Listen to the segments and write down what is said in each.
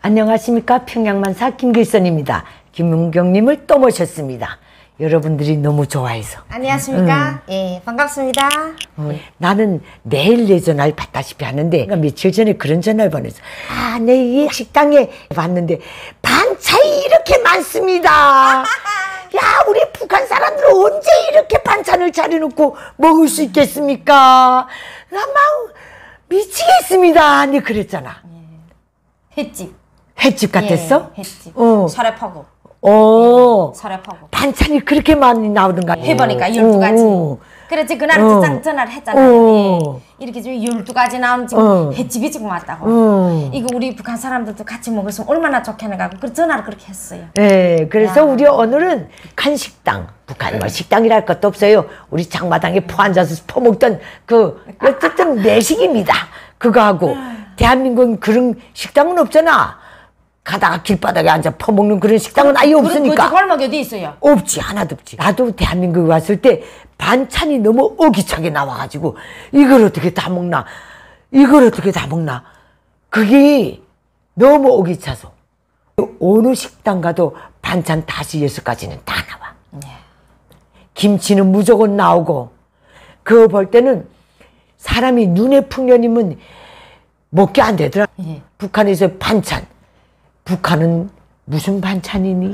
안녕하십니까 평양만사 김길선입니다. 김문경님을 또 모셨습니다. 여러분들이 너무 좋아해서 안녕하십니까? 예, 반갑습니다. 어, 나는 매일 내 전화를 받다시피 하는데 그러니까 며칠 전에 그런 전화를 보냈어. 아, 내이 식당에 봤는데 반찬이 이렇게 많습니다. 야, 우리 북한 사람들은 언제 이렇게 반찬을 차려놓고 먹을 수 있겠습니까? 나막 미치겠습니다. 네 그랬잖아. 횟집. 횟집 같았어? 예, 횟집. 어. 서랩하고. 어. 서랩하고. 반찬이 그렇게 많이 나오던가. 해보니까 12가지. 어. 그래서 그날 어. 그 전화를 했잖아요. 어. 예. 이렇게 지금 12가지 나온 지금 어. 횟집이 지금 왔다고. 어. 이거 우리 북한 사람들도 같이 먹었으면 얼마나 좋겠는가. 그 전화를 그렇게 했어요. 네, 그래서 야. 우리 오늘은 북한 식당, 북한 뭐 식당이랄 것도 없어요. 우리 장마당에 포 앉아서 퍼먹던 그 어쨌든 내식입니다. 그거 하고 대한민국은 그런 식당은 없잖아. 가다가 길바닥에 앉아 퍼먹는 그런 식당은 아예 없으니까. 거지. 골목이 어디 있어요? 없지 하나도 없지. 나도 대한민국에 왔을 때 반찬이 너무 어기차게 나와가지고 이걸 어떻게 다 먹나? 이걸 어떻게 다 먹나? 그게 너무 어기차서. 어느 식당 가도 반찬 다시 여섯 가지는 다 나와. 김치는 무조건 나오고 그거 볼 때는 사람이 눈에 풍년이면 먹게 안 되더라. 예. 북한에서 반찬 북한은 무슨 반찬이니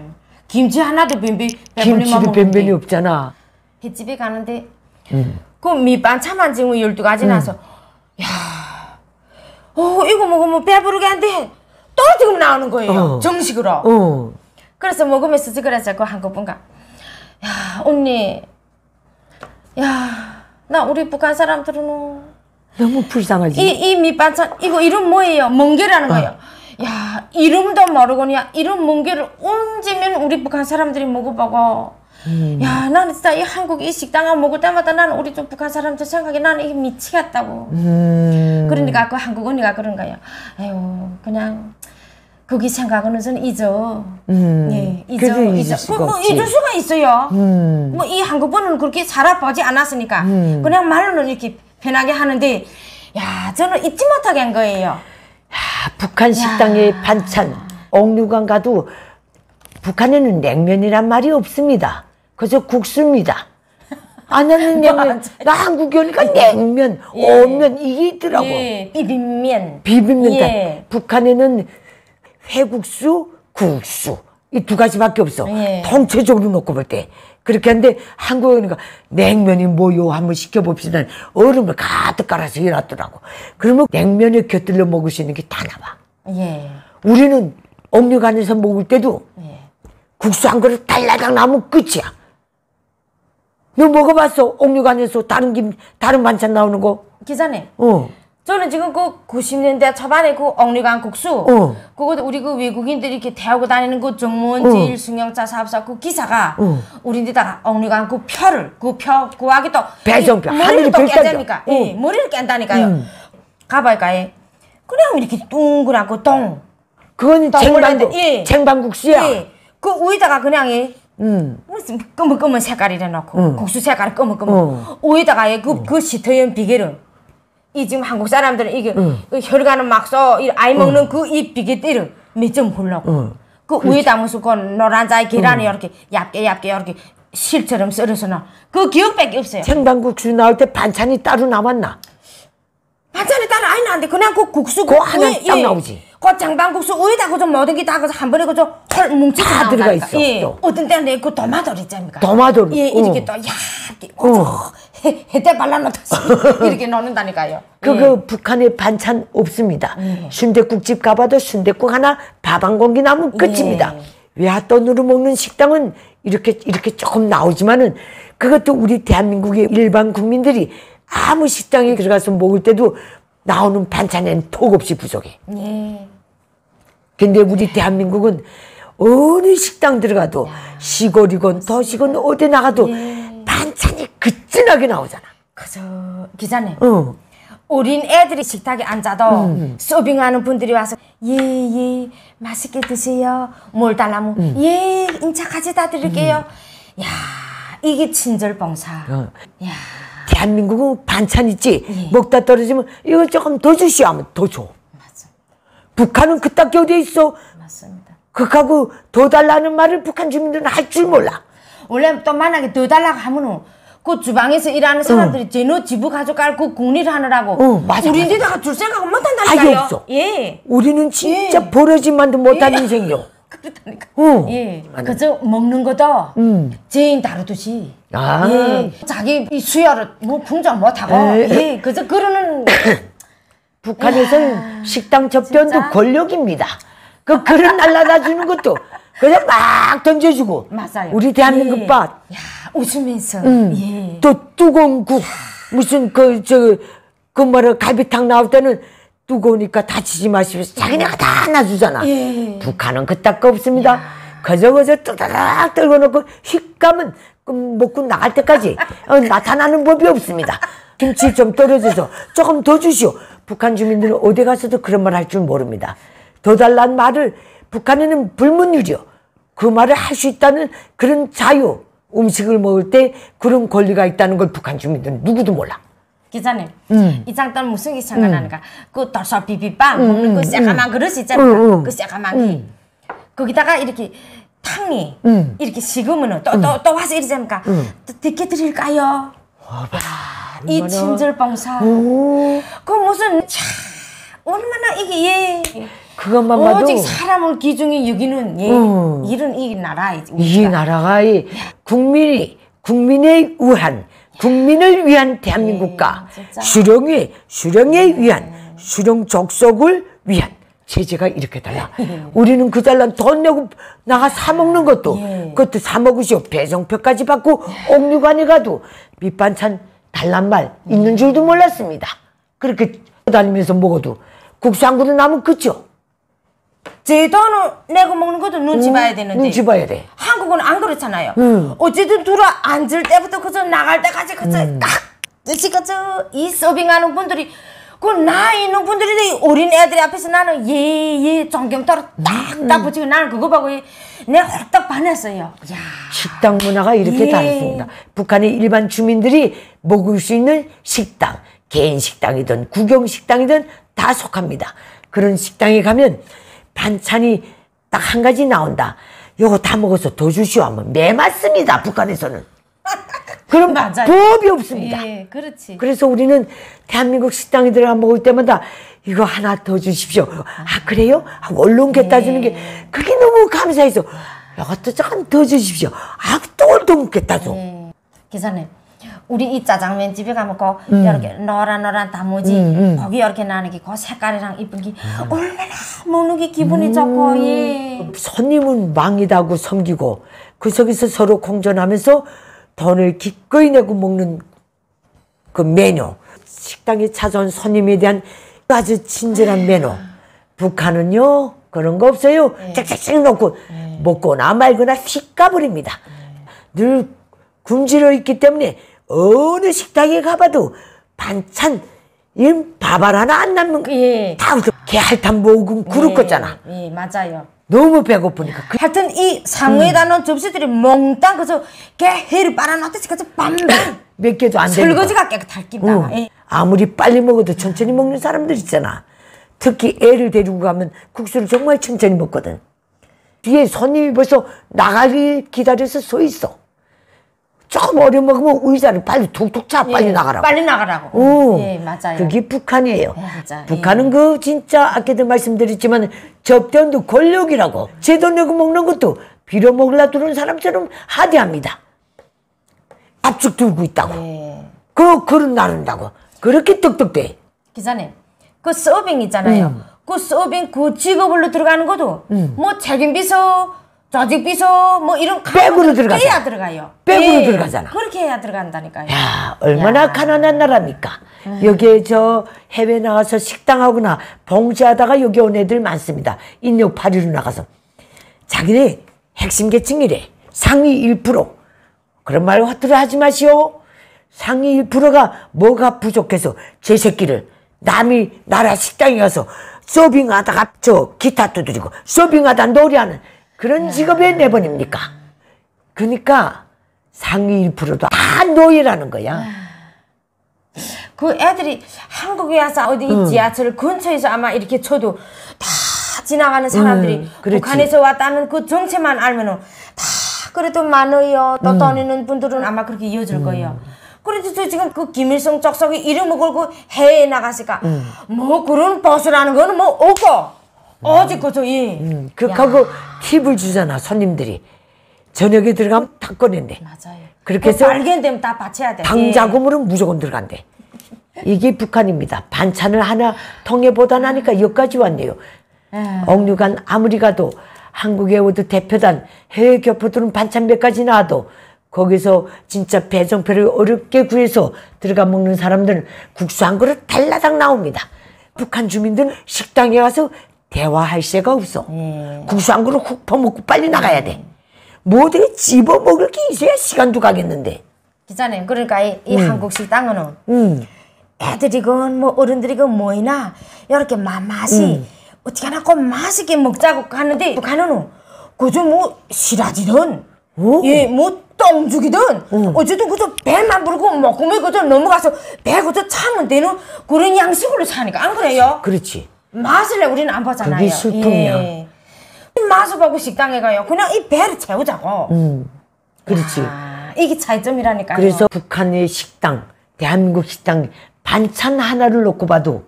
김치 하나도 빈비 김치도 변변이 없잖아. 횟집에 가는데 음. 그 밑반찬만 지금 12가지 나서 야, 어 이거 먹으면 배부르게 한데 또 지금 나오는 거예요. 어. 정식으로. 어. 그래서 먹으면서 그래서 그 한국 분가 야 언니 야 나 우리 북한 사람들은 너무 불쌍하지. 이, 이 밑반찬 이거 이름 뭐예요? 멍게라는 어. 거예요. 야 이름도 모르고 그냥 이런 멍게를 언제면 우리 북한 사람들이 먹어보고 음. 야 나는 진짜 이 한국 이 식당 을 먹을 때마다 나는 우리 좀 북한 사람들 생각에 나는 이게 미치겠다고. 음. 그러니까 그 한국 언니가 그런 거예요. 아유 그냥 거기 생각은 우선 잊어. 음. 예, 잊어. 그래도 잊을 잊어. 수가 뭐, 뭐. 잊을 수가 있어요. 음. 뭐이 한국 분은 그렇게 살아보지 않았으니까 음. 그냥 말로는 이렇게 편하게 하는데 야 저는 잊지 못하게 한 거예요. 아, 북한 식당의 반찬, 옥류관 가도 북한에는 냉면이란 말이 없습니다. 그저 국수입니다. 안 하는 냉면, 나 한국에 오니까 냉면, 예. 오면 이게 있더라고. 예, 비빔면. 비빔면 다 예. 북한에는 회국수, 국수 이 두 가지밖에 없어. 예. 통째적으로 놓고 볼 때. 그렇게 하는데 한국에 오니까 냉면이 뭐요 한번 시켜봅시다. 얼음을 가득 깔아서 해놨더라고. 그러면 냉면에 곁들여 먹을 수 있는 게 다 나와. 예. 우리는 옥류관에서 먹을 때도 예. 국수 한 그릇 달라당 나면 끝이야. 너 먹어봤어? 옥류관에서 다른 김, 다른 반찬 나오는 거? 기자님. 어. 저는 지금 그 90년대 초반에 그 옥류관 국수 어. 그거 우리 그 외국인들이 이렇게 대하고 다니는 그 정무원질 어. 승용차 사업사 그 기사가 어. 우리데다가 옥류관 그 표를 그표 구하기 또 배송표, 이 하늘이 머리를 또. 깨자니까 어. 예, 머리를 깬다니까요 음. 가발가에 그냥 이렇게 둥그란 그똥 그건 또 쟁반국, 예. 쟁반국수야. 예. 그 위에다가 그냥 이 음. 무슨 검은 검은 색깔이래 놓고 응. 국수 색깔 검은 검은 어. 위에다가 그, 그 시터연 비계를 이 지금 한국 사람들은 이게 응. 그 혈관은 막서 이 아이 먹는 그이 비계띠를 몇점 굴려고 응. 그 위에다 무슨 그 노란자의 계란이 이렇게 얇게 얇게 이렇게 실처럼 썰어서 나 그 기억밖에 없어요. 생방국수 나올 때 반찬이 따로 남았나? 반찬이 따로 아니 나는데 그냥 그 국수 그거 하나 딱 나오지. 그 장방국수 위에다 그좀 모든 게 다 그한 번에 그좀 헐 뭉쳐서 다 들어가. 있어, 예. 또. 어떤 때는 그 도마돌 있잖습니까? 도마돌. 예, 어. 이렇게 또 얇게 어. 해대 발라놓듯이 이렇게 넣는다니까요. 그거 예. 북한에 반찬 없습니다. 순대국집 가봐도 순대국 하나 밥 한 공기 나면 끝입니다. 예. 외화돈으로 먹는 식당은 이렇게 이렇게 조금 나오지만은 그것도 우리 대한민국의 일반 국민들이 아무 식당에 들어가서 먹을 때도 나오는 반찬에는 톡없이 부족해. 예. 근데 우리 대한민국은 어느 식당 들어가도 시골이건 도시건 어디 나가도 반찬이 그진하게 나오잖아. 그저 기자님. 어. 어린 애들이 식탁에 앉아도 서빙하는 분들이 와서 예예 맛있게 드세요. 뭘 달라면 예 인차 가져다 드릴게요. 야 이게 친절봉사. 어. 야. 대한민국은 반찬 있지. 먹다 떨어지면 이거 조금 더 주시오. 하면 더 줘. 북한은 그딴 게 어디 있어? 맞습니다. 그하고 더 달라는 말을 북한 주민들은 할 줄 몰라. 원래 또 만약에 더 달라고 하면은 그 주방에서 일하는 사람들이 제노 집을 가져갈 그 국리를 하느라고 어, 맞아, 우리한테다가 줄 생각을 못 한다니까요. 아예 없어. 예. 우리는 진짜 예. 버러지만도 못한 인생이요. 그렇다니까. 어. 예. 그저 먹는 것도 죄인 다루듯이. 아. 예. 자기 이 수혈을 뭐 풍족 못하고. 에. 예. 그저 그러는. 북한에서는 식당 접견도 진짜? 권력입니다. 그 그릇 날라다 주는 것도 그냥 막 던져주고. 맞아요. 우리 대한민국 예. 봐. 야, 웃으면서. 음. 예. 또 뜨거운 국 무슨 그저그 뭐라 갈비탕 나올 때는 뜨거우니까 다치지 마시면서 자기네가 다 놔주잖아. 예. 북한은 그딴 거 없습니다. 그저 그저 뜨다닥 떨궈놓고 휙 가면 그 먹고 나갈 때까지 어, 나타나는 법이 없습니다. 김치 좀 떨어져서 조금 더 주시오. 북한 주민들은 어디 가서도 그런 말 할 줄 모릅니다. 더 달란 말을 북한에는 불문율이요. 그 말을 할 수 있다는 그런 자유. 음식을 먹을 때 그런 권리가 있다는 걸 북한 주민들은 누구도 몰라. 기자님, 음. 이 장단 무슨 게 생각나는가? 그 돌솥 비빔밥 먹는 그 새까만 그릇 있잖아요. 음, 음. 그 새까만 게. 거기다가 이렇게 탕이 음. 이렇게 식으면은 또또또 와서 이러자니까 또 듣게 드릴까요? 이. 오, 그 무슨 차 얼마나 이게 예. 그것만 봐도 오직 사람을 기중에 여기는 예. 음. 이런 이 나라이지. 이. 나라가 이 국민이 국민의 위한 국민을 위한 대한민국과 예. 수령의 수령에 위한 수령 족속을 위한 체제가 이렇게 달라. 우리는 그 달란 돈 내고 나가 사 먹는 것도 예. 그것도 사 먹으시오. 배송표까지 받고 옥류관에 가도 밑반찬 달란 말 있는 줄도 몰랐습니다. 그렇게 다니면서 먹어도 국수 한 그릇 남으면 그죠? 제 돈을 내고 먹는 것도 눈치 봐야 되는데. 음, 눈치 봐야 돼. 한국은 안 그렇잖아요. 음. 어쨌든 들어 앉을 때부터 그저 나갈 때까지 그저 음. 딱 뜻이 그저 이 서빙하는 분들이 그 나이 있는 분들이 어린 애들 앞에서 나는 예예 존경 따라 음. 딱딱 붙이고 나는 그거 보고 내 홀딱 반했어요. 야 식당 문화가 이렇게 예. 다릅니다. 북한의 일반 주민들이 먹을 수 있는 식당, 개인 식당이든 구경 식당이든 다 속합니다. 그런 식당에 가면 반찬이 딱 한 가지 나온다. 요거 다 먹어서 더 주시오 하면 매 맞습니다. 북한에서는. 그럼 맞아요. 법이 없습니다. 예, 그렇지. 그래서 우리는 대한민국 식당에 들어가 먹을 때마다 이거 하나 더 주십시오. 아 그래요? 하고 얼른 갖다 주는 게 그게 너무 감사해서 이것도 조금 더 주십시오. 아또 얼른 갖다 줘. 예. 기사님, 우리 이 짜장면 집에 가면 그 음. 이렇게 노란 노란 단무지 거기 이렇게 나는 게그 색깔이랑 이쁜 게 음. 얼마나 먹는 게 기분이 좋고 예. 손님은 망이다고 섬기고 그 속에서 서로 공존하면서 돈을 기꺼이 내고 먹는 그 메뉴. 식당에 찾아온 손님에 대한 아주 친절한 메뉴. 북한은요, 그런 거 없어요. 짝짝짝 놓고 먹거나 말거나 휙 가버립니다. 늘 굶주려 있기 때문에 어느 식당에 가봐도 반찬, 이밥 하나 안 남는 거. 예. 다 개할탄 먹은 그릇 거잖아. 예, 맞아요. 너무 배고프니까. 그 하여튼 이 상어에다 놓은 접시들이 몽땅 그저 개 해를 빨아놓듯이 그저 밤밤 몇 개도 안 되는 거. 설거지가 깨끗할 낀다. 응. 예. 아무리 빨리 먹어도 천천히 먹는 사람들 있잖아. 특히 애를 데리고 가면 국수를 정말 천천히 먹거든. 뒤에 손님이 벌써 나가기 기다려서 서 있어. 조금 어려 먹으면 의자를 빨리 툭툭 차 빨리 예, 나가라고. 빨리 나가라고. 오, 예, 맞아요. 그게 북한이에요. 예, 맞아. 북한은 그 진짜 아까도 말씀드렸지만 접대원도 권력이라고 제돈 내고 먹는 것도 빌어 먹으려 들어온 사람처럼 하대합니다. 압축 들고 있다고. 예. 그 그릇 나른다고. 그렇게 떡떡대. 기자님, 그 서빙 있잖아요. 음. 그 서빙 그 직업으로 들어가는 것도 뭐 책임 비서, 조직비서 뭐 이런 백으로 들어가죠. 떼야 들어가요. 백으로 들어가잖아. 그렇게 해야 들어간다니까요. 야, 얼마나 야. 음. 가난한 나라입니까? 여기에 저 해외 나가서 식당하거나 봉지하다가 여기 온 애들 많습니다. 인력 파리로 나가서. 자기네 핵심 계층이래. 상위 1%. 그런 말 허투루 하지 마시오. 상위 1%가 뭐가 부족해서 제 새끼를 남이 나라 식당에 가서 서빙하다가 저 기타 두드리고 서빙하다 놀이하는 그런 직업에 내보냅니까? 그러니까 상위 1%도 다 노예라는 거야. 그 애들이 한국에 와서 어디 이 지하철 근처에서 아마 이렇게 쳐도 다 지나가는 사람들이 음, 그렇지. 북한에서 왔다는 그 정체만 알면은 다 그래도 많아요. 음. 또 다니는 분들은 아마 그렇게 이어질 거예요. 그래도 저 지금 그 김일성 족속이 이름을 걸고 해외에 나갔으니까 음. 뭐 그런 버스라는 거는 뭐 없고 오직 그저 이 음, 그하고 팁을 주잖아 손님들이 저녁에 들어가면 다 꺼낸대. 맞아요. 그렇게 그 해서 발견 되면 다 바쳐야 돼. 당자금으로 무조건 들어간대. 이게 북한입니다. 반찬을 하나 통에 보다 나니까 여기까지 왔네요. 억류간 아무리 가도 한국에 오도 대표단 해외 교포들은 반찬 몇 가지 나와도 거기서 진짜 배정표를 어렵게 구해서 들어가 먹는 사람들은 국수 한 그릇 달라당 나옵니다. 북한 주민들은 식당에 가서 대화할 새가 없어. 국수 한 그릇 훅 퍼먹고 빨리 나가야 돼. 뭐 어떻게 집어 먹을 게 있어야 시간도 가겠는데. 기자님 그러니까 이, 이 한국 식당은 음. 애들이건 뭐 어른들이건 뭐이나 이렇게 맛맛이 어떻게 하나 꼭 맛있게 먹자고 하는데 북한은 그저 뭐 시라지든 오. 예뭐 똥죽이든 어쨌든 그저 배만 부르고 먹으면 그저 넘어가서 배 그저 차면 되는 그런 양식으로 사니까 안 그래요? 그렇지. 맛을 내 우리는 안 보잖아요. 그게 술통이야. 예. 맛을 보고 식당에 가요. 그냥 이 배를 채우자고. 그렇지. 아, 이게 차이점이라니까요. 그래서 북한의 식당, 대한민국 식당 반찬 하나를 놓고 봐도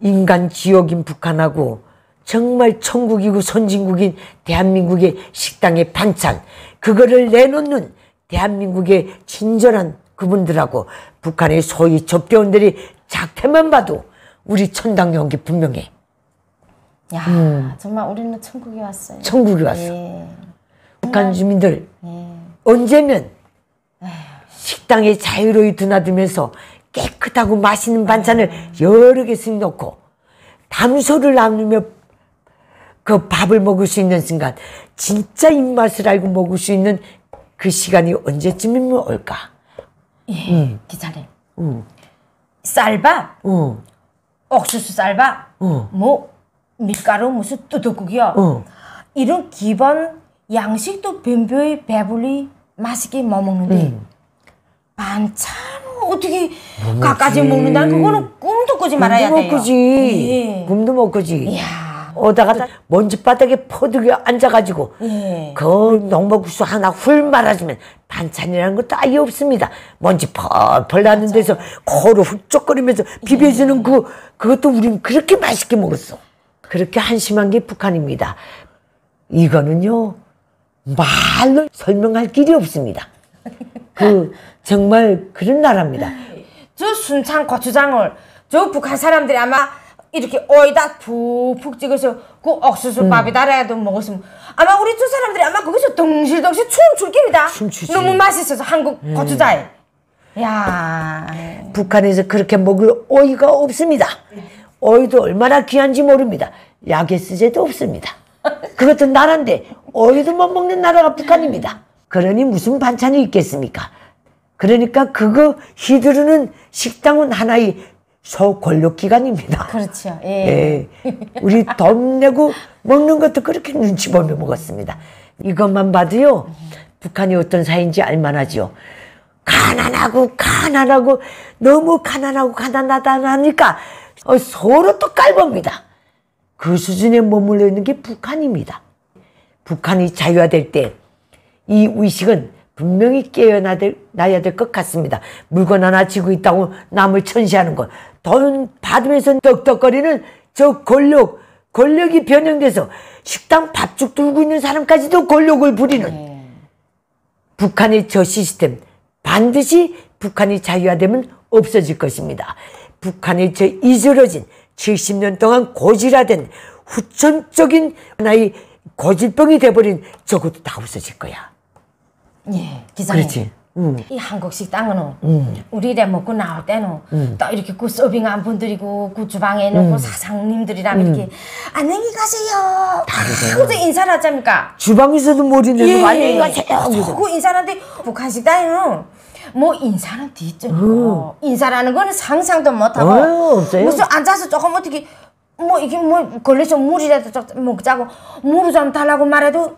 인간 지옥인 북한하고 정말 천국이고 선진국인 대한민국의 식당의 반찬 그거를 내놓는 대한민국의 친절한 그분들하고 북한의 소위 접대원들이 작태만 봐도 우리 천당 연기 분명해 야, 정말 우리는 천국에 왔어요. 천국이 왔어. 예. 북한 주민들 언제면 식당에 자유로이 드나들면서 깨끗하고 맛있는 반찬을 여러 개씩 넣고 담소를 나누며 그 밥을 먹을 수 있는 순간 진짜 입맛을 알고 먹을 수 있는 그 시간이 언제쯤이면 올까? 예. 기자님. 쌀밥, 어, 옥수수 쌀밥, 어. 뭐 밀가루 무슨 뚜둑국이요. 어. 이런 기본 양식도 변별히 배불리 맛있게 못 먹는데 반찬은 어떻게 갖가지 먹는다는 그거는 꿈도 꾸지 말아야 꿈도 돼요. 먹고지. 예. 꿈도 먹고지. 이야. 오다가 먼지 바닥에 퍼득이 앉아가지고 예. 그 농목국수 하나 훌 말아주면 반찬이라는 것도 아예 없습니다. 먼지 펄펄 나는 데서 코로 훌쩍거리면서 비벼주는 그 그것도 우린 그렇게 맛있게 먹었어. 그렇게 한심한 게 북한입니다. 이거는요 말로 설명할 길이 없습니다. 그 정말 그런 나라입니다. 저 순창 고추장을 저 북한 사람들이 아마 이렇게 오이다 푹푹 찍어서 그 옥수수 음. 밥에다라도 먹었으면 아마 우리 저 사람들이 아마 거기서 덩실덩실 춤출 겁니다. 춤추지. 너무 맛있어서 한국 음. 고추장에. 야, 북한에서 그렇게 먹을 오이가 없습니다. 오이도 얼마나 귀한지 모릅니다. 약에 쓰제도 없습니다. 그것도 나라인데 오이도 못 먹는 나라가 북한입니다. 그러니 무슨 반찬이 있겠습니까? 그러니까 그거 휘두르는 식당은 하나의 소권력기관입니다. 그렇죠. 예. 예. 우리 돈 내고 먹는 것도 그렇게 눈치 보며 먹었습니다. 이것만 봐도요, 북한이 어떤 사이인지 알만하죠. 가난하고, 가난하고, 너무 가난하고, 가난하다 하니까 어, 서로 또 깔봅니다. 그 수준에 머물러 있는 게 북한입니다. 북한이 자유화될 때 이 의식은 분명히 깨어나야 될 것 같습니다. 물건 하나 쥐고 있다고 남을 천시하는 것. 돈 받으면서 떡떡거리는 저 권력, 권력이 변형돼서 식당 밥죽 들고 있는 사람까지도 권력을 부리는 북한의 저 시스템 반드시 북한이 자유화되면 없어질 것입니다. 북한의 저 이절어진 70년 동안 고질화된 후천적인 하나의 고질병이 돼버린 저것도 다 없어질 거야. 예. 기자님. 그렇지. 응. 이 한국 식당은 우리 래 먹고 나올 때는 또 이렇게 그 서빙한 분들이고 그 주방에 있는 그 사장님들이랑 이렇게 안녕히 가세요. 그저 인사를 하자니까. 주방에서도 모르는 예. 거 안녕히 가세요. 그래서. 그 인사하는데 북한 식당에는 뭐 인사는 뒤쪽이고 인사라는 거는 상상도 못하고 어. 무슨 앉아서 조금 어떻게 뭐 이게 뭐 걸려서 물이라도 좀 먹자고 물을 좀 달라고 말해도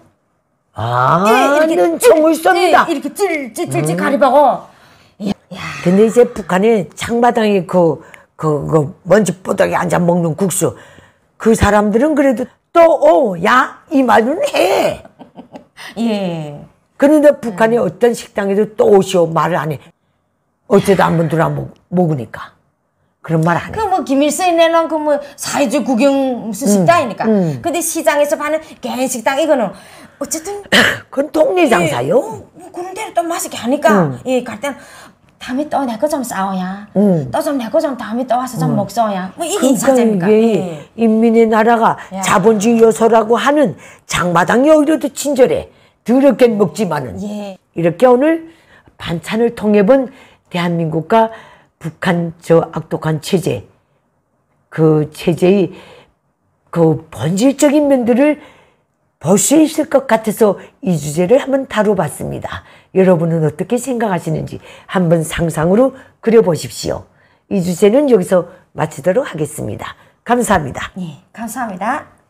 아, 예, 는 총을 쏩니다. 예, 이렇게 찔찔찔찔 가리보고 근데 이제 북한의 창마당에 그, 그, 그 먼지 뽀닥에 앉아 먹는 국수. 그 사람들은 그래도 또 오 야 이 말은 해. 예. 그런데 북한의 어떤 식당에도 또 오시오 말을 안 해. 어쩌다 한 번 들어 먹, 먹으니까 그런 말 안 해. 그 뭐 김일성이 내놓은 그 뭐 사회주의 구경 무슨 식당이니까. 근데 시장에서 파는 개인 식당 이거는 어쨌든 그건 동네 장사요. 어, 뭐 그런 대로 또 맛있게 하니까 예갈 때는 다음에 또 내 거 좀 싸워야. 또좀 내 거 좀 다음에 또 와서 좀 먹어야. 뭐 이게 그러니까 인사제니까. 이게 예. 인민의 나라가 야. 자본주의 요소라고 하는 장마당이 오히려도 친절해. 더럽게 먹지만은. 예. 이렇게 오늘 반찬을 통해 본 대한민국과 북한 저 악독한 체제, 그 체제의 그 본질적인 면들을 볼수 있을 것 같아서 이 주제를 한번 다뤄봤습니다. 여러분은 어떻게 생각하시는지 한번 상상으로 그려보십시오. 이 주제는 여기서 마치도록 하겠습니다. 감사합니다. 예. 감사합니다.